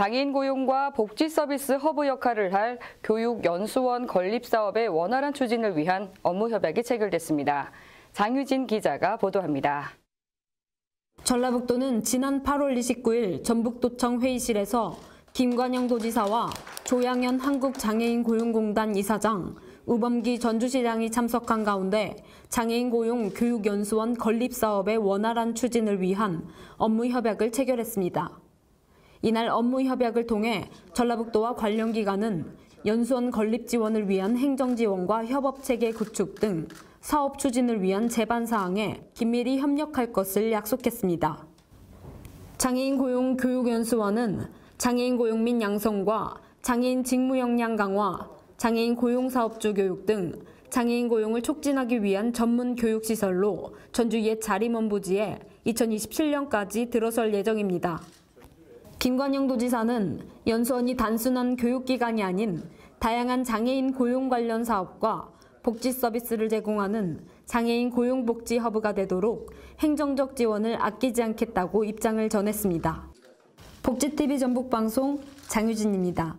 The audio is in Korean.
장애인 고용과 복지 서비스 허브 역할을 할 교육연수원 건립 사업의 원활한 추진을 위한 업무 협약이 체결됐습니다. 장유진 기자가 보도합니다. 전라북도는 지난 8월 29일 전북도청 회의실에서 김관영 도지사와 조양현 한국장애인 고용공단 이사장, 우범기 전주시장이 참석한 가운데 장애인 고용 교육연수원 건립 사업의 원활한 추진을 위한 업무 협약을 체결했습니다. 이날 업무 협약을 통해 전라북도와 관련 기관은 연수원 건립 지원을 위한 행정 지원과 협업 체계 구축 등 사업 추진을 위한 제반 사항에 긴밀히 협력할 것을 약속했습니다. 장애인 고용 교육연수원은 장애인 고용 및 양성과 장애인 직무 역량 강화, 장애인 고용 사업주 교육 등 장애인 고용을 촉진하기 위한 전문 교육 시설로 전주 옛 자림원부지에 2027년까지 들어설 예정입니다. 김관영 도지사는 연수원이 단순한 교육기관이 아닌 다양한 장애인 고용 관련 사업과 복지 서비스를 제공하는 장애인 고용복지 허브가 되도록 행정적 지원을 아끼지 않겠다고 입장을 전했습니다. 복지TV 전북방송 장유진입니다.